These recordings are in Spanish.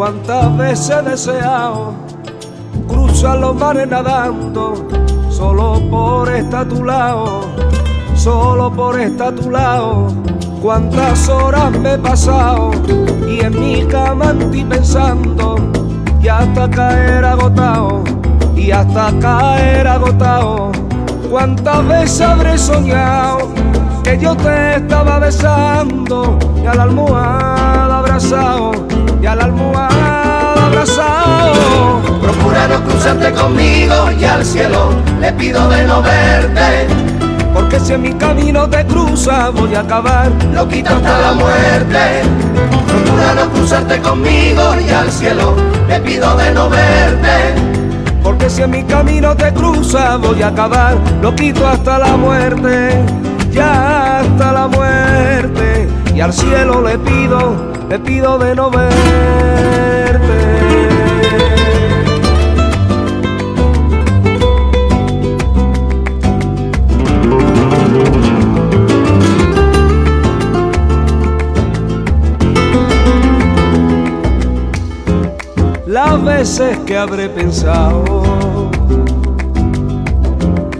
cuántas veces he deseado cruzar los mares nadando, solo por estar tu lado, solo por estar a tu lado. Cuántas horas me he pasado y en mi cama pensando y hasta caer agotado y hasta caer agotado. Cuántas veces habré soñado que yo te estaba besando y a la almohada abrazado y a la almohada abrazado. Procura no cruzarte conmigo y al cielo le pido de no verte. Porque si en mi camino te cruza voy a acabar Lo quito hasta la muerte. Procura no cruzarte conmigo y al cielo le pido de no verte. Porque si en mi camino te cruza voy a acabar Lo quito hasta la muerte Y al cielo le pido, le pido de no verte. Las veces que habré pensado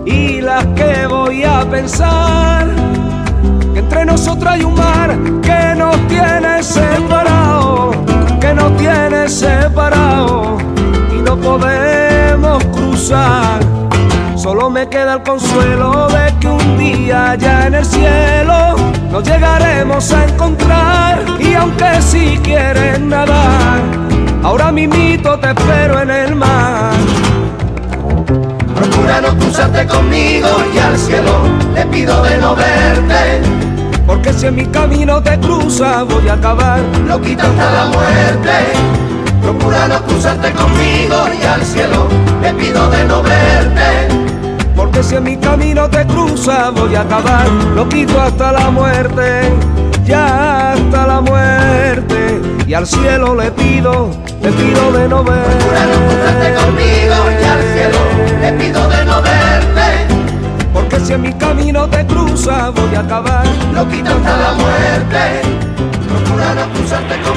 y las que voy a pensar entre nosotros hay un mar que nos tiene separado, que nos tiene separado y no podemos cruzar. Solo me queda el consuelo de que un día ya en el cielo nos llegaremos a encontrar y aunque si quieren nadar Ahora mito te espero en el mar. Procura no cruzarte conmigo y al cielo le pido de no verte. Porque si en mi camino te cruza voy a acabar. Lo quito hasta la muerte. Procura no cruzarte conmigo y al cielo le pido de no verte. Porque si en mi camino te cruza voy a acabar. Lo quito hasta la muerte. Ya hasta la muerte y al cielo le pido, le pido de no verte. Procura no cruzarte conmigo te cruza voy a acabar. Lo quito hasta la muerte. Procura no cruzarte conmigo